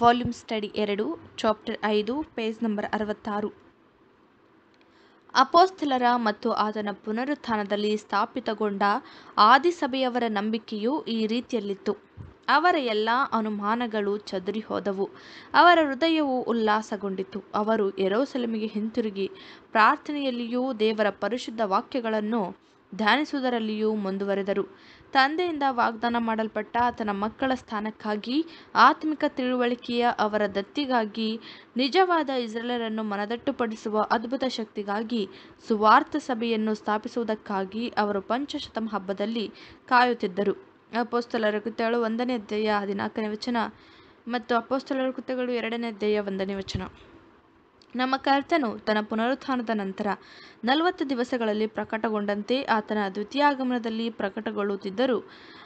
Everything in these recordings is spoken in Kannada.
ವಾಲ್ಯೂಮ್ ಸ್ಟಡಿ ಎರಡು ಚಾಪ್ಟರ್ ಐದು ಪೇಜ್ ನಂಬರ್ ಅರವತ್ತಾರು. ಅಪೋಸ್ತಲರ ಮತ್ತು ಆತನ ಪುನರುತ್ಥಾನದಲ್ಲಿ ಸ್ಥಾಪಿತಗೊಂಡ ಆದಿಸಭೆಯವರ ನಂಬಿಕೆಯು ಈ ರೀತಿಯಲ್ಲಿತ್ತು. ಅವರ ಎಲ್ಲ ಅನುಮಾನಗಳು ಚದುರಿ ಹೋದವು ಅವರ ಹೃದಯವು ಉಲ್ಲಾಸಗೊಂಡಿತು. ಅವರು ಯೆರೂಸಲೇಮಿಗೆ ಹಿಂತಿರುಗಿ ಪ್ರಾರ್ಥನೆಯಲ್ಲಿಯೂ ದೇವರ ಪರಿಶುದ್ಧ ವಾಕ್ಯಗಳನ್ನು ಧ್ಯಾನಿಸುವುದರಲ್ಲಿಯೂ ಮುಂದುವರೆದರು. ತಂದೆಯಿಂದ ವಾಗ್ದಾನ ಮಾಡಲ್ಪಟ್ಟ ಆತನ ಮಕ್ಕಳ ಸ್ಥಾನಕ್ಕಾಗಿ ಆತ್ಮಿಕ ತಿಳುವಳಿಕೆಯ ಅವರ ದತ್ತಿಗಾಗಿ ನಿಜವಾದ ಇಸ್ರೇಲರನ್ನು ಮನದಟ್ಟುಪಡಿಸುವ ಅದ್ಭುತ ಶಕ್ತಿಗಾಗಿ ಸುವಾರ್ಥ ಸಭೆಯನ್ನು ಸ್ಥಾಪಿಸುವುದಕ್ಕಾಗಿ ಅವರು ಪಂಚಶತಮ ಹಬ್ಬದಲ್ಲಿ ಕಾಯುತ್ತಿದ್ದರು. ಅಪೋಸ್ತಲರ ಕೃತ್ಯಗಳು ಒಂದನೇ ಅಧ್ಯಾಯ ಹದಿನಾಲ್ಕನೇ ವಚನ ಮತ್ತು ಅಪೋಸ್ತಲರ ಕೃತ್ಯಗಳು ಎರಡನೇ ಅಧ್ಯಾಯ ಒಂದನೇ ವಚನ. ನಮ್ಮ ಕರ್ತನು ತನ್ನ ಪುನರುತ್ಥಾನದ ನಂತರ ನಲವತ್ತು ದಿವಸಗಳಲ್ಲಿ ಪ್ರಕಟಗೊಂಡಂತೆ ಆತನ ದ್ವಿತೀಯಾಗಮನದಲ್ಲಿ ಪ್ರಕಟಗೊಳ್ಳುತ್ತಿದ್ದರೂ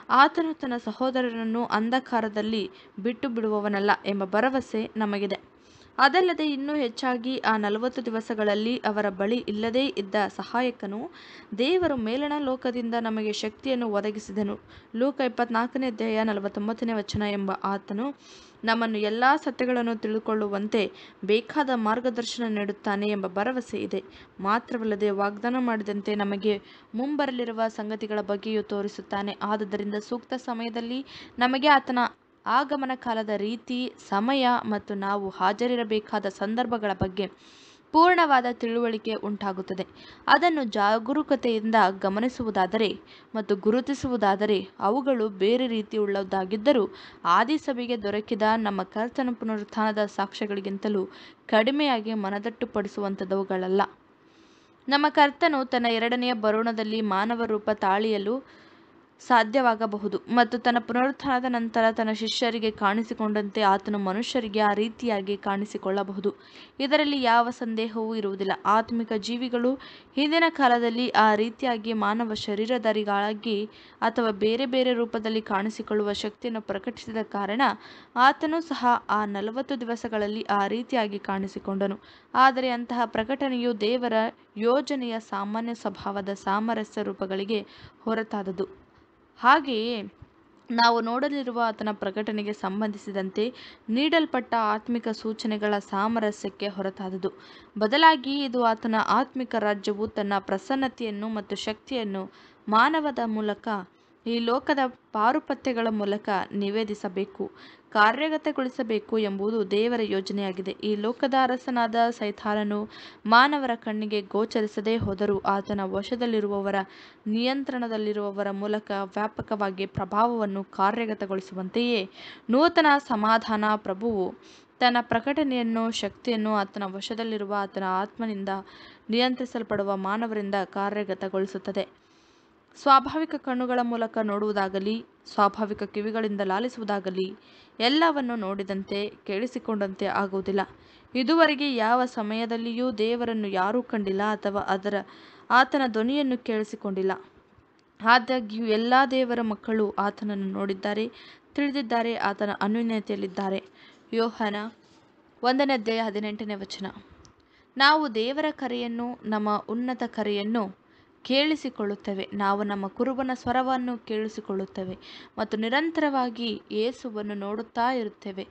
ಆತನು ತನ್ನ ಸಹೋದರರನ್ನು ಅಂಧಕಾರದಲ್ಲಿ ಬಿಟ್ಟು ಬಿಡುವವನಲ್ಲ ಎಂಬ ಭರವಸೆ ನಮಗಿದೆ. ಅದಲ್ಲದೆ ಇನ್ನೂ ಹೆಚ್ಚಾಗಿ ಆ ನಲವತ್ತು ದಿವಸಗಳಲ್ಲಿ ಅವರ ಬಳಿ ಇಲ್ಲದೇ ಇದ್ದ ಸಹಾಯಕನು ದೇವರು ಮೇಲಣ ಲೋಕದಿಂದ ನಮಗೆ ಶಕ್ತಿಯನ್ನು ಒದಗಿಸಿದನು. ಲೋಕ ಇಪ್ಪತ್ನಾಲ್ಕನೇ ಅಧ್ಯಾಯ ನಲವತ್ತೊಂಬತ್ತನೇ ವಚನ ಎಂಬ ಆತನು ನಮ್ಮನ್ನು ಎಲ್ಲ ಸತ್ಯಗಳನ್ನು ತಿಳಿದುಕೊಳ್ಳುವಂತೆ ಬೇಕಾದ ಮಾರ್ಗದರ್ಶನ ನೀಡುತ್ತಾನೆ ಎಂಬ ಭರವಸೆ ಇದೆ. ಮಾತ್ರವಲ್ಲದೆ ವಾಗ್ದಾನ ಮಾಡಿದಂತೆ ನಮಗೆ ಮುಂಬರಲಿರುವ ಸಂಗತಿಗಳ ಬಗ್ಗೆಯೂ ತೋರಿಸುತ್ತಾನೆ. ಆದುದರಿಂದ ಸೂಕ್ತ ಸಮಯದಲ್ಲಿ ನಮಗೆ ಆತನ ಆಗಮನ ಕಾಲದ ರೀತಿ, ಸಮಯ ಮತ್ತು ನಾವು ಹಾಜರಿರಬೇಕಾದ ಸಂದರ್ಭಗಳ ಬಗ್ಗೆ ಪೂರ್ಣವಾದ ತಿಳುವಳಿಕೆ ಉಂಟಾಗುತ್ತದೆ. ಅದನ್ನು ಜಾಗರೂಕತೆಯಿಂದ ಗಮನಿಸುವುದಾದರೆ ಮತ್ತು ಗುರುತಿಸುವುದಾದರೆ ಅವುಗಳು ಬೇರೆ ರೀತಿಯುಳ್ಳದ್ದಾಗಿದ್ದರೂ ಆದಿಸಭೆಗೆ ದೊರಕಿದ ನಮ್ಮ ಕರ್ತನ ಪುನರುತ್ಥಾನದ ಸಾಕ್ಷ್ಯಗಳಿಗಿಂತಲೂ ಕಡಿಮೆಯಾಗಿ ಮನದಟ್ಟುಪಡಿಸುವಂಥದವುಗಳಲ್ಲ. ನಮ್ಮ ಕರ್ತನು ತನ್ನ ಎರಡನೆಯ ಬರುಣದಲ್ಲಿ ಮಾನವ ರೂಪ ತಾಳಿಯಲು ಸಾಧ್ಯವಾಗಬಹುದು. ಮತ್ತು ತನ್ನ ಪುನರುತ್ಥಾನದ ನಂತರ ತನ್ನ ಶಿಷ್ಯರಿಗೆ ಕಾಣಿಸಿಕೊಂಡಂತೆ ಆತನು ಮನುಷ್ಯರಿಗೆ ಆ ರೀತಿಯಾಗಿ ಕಾಣಿಸಿಕೊಳ್ಳಬಹುದು. ಇದರಲ್ಲಿ ಯಾವ ಸಂದೇಹವೂ ಇರುವುದಿಲ್ಲ. ಆತ್ಮಿಕ ಜೀವಿಗಳು ಹಿಂದಿನ ಕಾಲದಲ್ಲಿ ಆ ರೀತಿಯಾಗಿ ಮಾನವ ಶರೀರಧಾರಿಗಳಾಗಿ ಅಥವಾ ಬೇರೆ ಬೇರೆ ರೂಪದಲ್ಲಿ ಕಾಣಿಸಿಕೊಳ್ಳುವ ಶಕ್ತಿಯನ್ನು ಪ್ರಕಟಿಸಿದ ಕಾರಣ ಆತನು ಸಹ ಆ ನಲವತ್ತು ದಿವಸಗಳಲ್ಲಿ ಆ ರೀತಿಯಾಗಿ ಕಾಣಿಸಿಕೊಂಡನು. ಆದರೆ ಅಂತಹ ಪ್ರಕಟಣೆಯು ದೇವರ ಯೋಜನೆಯ ಸಾಮಾನ್ಯ ಸ್ವಭಾವದ ಸಾಮರಸ್ಯ ರೂಪಗಳಿಗೆ ಹೊರತಾದದು ಹಾಗೆಯೇ ನಾವು ನೋಡಲಿರುವ ಆತನ ಪ್ರಕಟಣೆಗೆ ಸಂಬಂಧಿಸಿದಂತೆ ನೀಡಲ್ಪಟ್ಟ ಆತ್ಮಿಕ ಸೂಚನೆಗಳ ಸಾಮರಸ್ಯಕ್ಕೆ ಹೊರತಾದುದು ಬದಲಾಗಿ ಇದು ಆತನ ಆತ್ಮಿಕ ರಾಜ್ಯವು ತನ್ನ ಪ್ರಸನ್ನತೆಯನ್ನು ಮತ್ತು ಶಕ್ತಿಯನ್ನು ಮಾನವದ ಮೂಲಕ ಈ ಲೋಕದ ಪಾರುಪತ್ಯಗಳ ಮೂಲಕ ನಿವೇದಿಸಬೇಕು, ಕಾರ್ಯಗತಗೊಳಿಸಬೇಕು ಎಂಬುದು ದೇವರ ಯೋಜನೆಯಾಗಿದೆ. ಈ ಲೋಕದ ಅರಸನಾದ ಸೈತಾನನು ಮಾನವರ ಕಣ್ಣಿಗೆ ಗೋಚರಿಸದೇ ಹೋದರೂ ಆತನ ವಶದಲ್ಲಿರುವವರ, ನಿಯಂತ್ರಣದಲ್ಲಿರುವವರ ಮೂಲಕ ವ್ಯಾಪಕವಾಗಿ ಪ್ರಭಾವವನ್ನು ಕಾರ್ಯಗತಗೊಳಿಸುವಂತೆಯೇ ನೂತನ ಸಮಾಧಾನ ಪ್ರಭುವು ತನ್ನ ಪ್ರಕಟಣೆಯನ್ನು ಶಕ್ತಿಯನ್ನು ಆತನ ವಶದಲ್ಲಿರುವ ಆತನ ಆತ್ಮನಿಂದ ನಿಯಂತ್ರಿಸಲ್ಪಡುವ ಮಾನವರಿಂದ ಕಾರ್ಯಗತಗೊಳಿಸುತ್ತದೆ. ಸ್ವಾಭಾವಿಕ ಕಣ್ಣುಗಳ ಮೂಲಕ ನೋಡುವುದಾಗಲಿ, ಸ್ವಾಭಾವಿಕ ಕಿವಿಗಳಿಂದ ಲಾಲಿಸುವುದಾಗಲಿ, ಎಲ್ಲವನ್ನು ನೋಡಿದಂತೆ, ಕೇಳಿಸಿಕೊಂಡಂತೆ ಆಗುವುದಿಲ್ಲ. ಇದುವರೆಗೆ ಯಾವ ಸಮಯದಲ್ಲಿಯೂ ದೇವರನ್ನು ಯಾರೂ ಕಂಡಿಲ್ಲ ಅಥವಾ ಅದರ ಆತನ ಧ್ವನಿಯನ್ನು ಕೇಳಿಸಿಕೊಂಡಿಲ್ಲ. ಆದಾಗ್ಯೂ ಎಲ್ಲ ದೇವರ ಮಕ್ಕಳು ಆತನನ್ನು ನೋಡಿದ್ದಾರೆ, ತಿಳಿದಿದ್ದಾರೆ, ಆತನ ಅನ್ಯೂನ್ಯತೆಯಲ್ಲಿದ್ದಾರೆ. ಯೋಹನ ಒಂದನೇ ಅಧ್ಯಾಯ ಹದಿನೆಂಟನೇ ವಚನ. ನಾವು ದೇವರ ಕರೆಯನ್ನು, ನಮ್ಮ ಉನ್ನತ ಕರೆಯನ್ನು ಕೇಳಿಸಿಕೊಳ್ಳುತ್ತೇವೆ. ನಾವು ನಮ್ಮ ಕುರುಬನ ಸ್ವರವನ್ನು ಕೇಳಿಸಿಕೊಳ್ಳುತ್ತೇವೆ ಮತ್ತು ನಿರಂತರವಾಗಿ ಯೇಸುವನ್ನು ನೋಡುತ್ತಾ ಇರುತ್ತೇವೆ.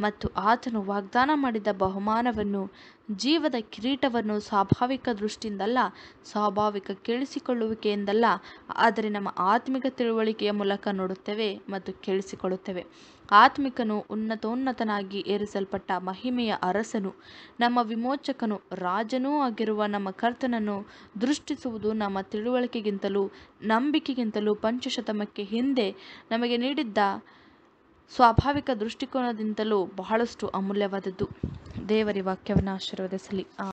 ಮತ್ತು ಆತನು ವಾಗ್ದಾನ ಮಾಡಿದ ಬಹುಮಾನವನ್ನು, ಜೀವದ ಕಿರೀಟವನ್ನು ಸ್ವಾಭಾವಿಕ ದೃಷ್ಟಿಯಿಂದಲ್ಲ, ಸ್ವಾಭಾವಿಕ ಕೇಳಿಸಿಕೊಳ್ಳುವಿಕೆಯಿಂದಲ್ಲ ಆದರೆ ನಮ್ಮ ಆತ್ಮಿಕ ತಿಳುವಳಿಕೆಯ ಮೂಲಕ ನೋಡುತ್ತೇವೆ ಮತ್ತು ಕೇಳಿಸಿಕೊಳ್ಳುತ್ತೇವೆ. ಆತ್ಮಿಕನು ಉನ್ನತೋನ್ನತನಾಗಿ ಏರಿಸಲ್ಪಟ್ಟ ಮಹಿಮೆಯ ಅರಸನು, ನಮ್ಮ ವಿಮೋಚಕನು ರಾಜನೂ ಆಗಿರುವ ನಮ್ಮ ಕರ್ತನನ್ನು ದೃಷ್ಟಿಸುವುದು ನಮ್ಮ ತಿಳುವಳಿಕೆಗಿಂತಲೂ, ನಂಬಿಕೆಗಿಂತಲೂ ಪಂಚಶತಮಕ್ಕೆ ಹಿಂದೆ ನಮಗೆ ನೀಡಿದ್ದ ಸ್ವಾಭಾವಿಕ ದೃಷ್ಟಿಕೋನದಿಂದಲೂ ಬಹಳಷ್ಟು ಅಮೂಲ್ಯವಾದದ್ದು. ದೇವರಿ ವಾಕ್ಯವನ್ನು ಆಶೀರ್ವದಿಸಲಿ.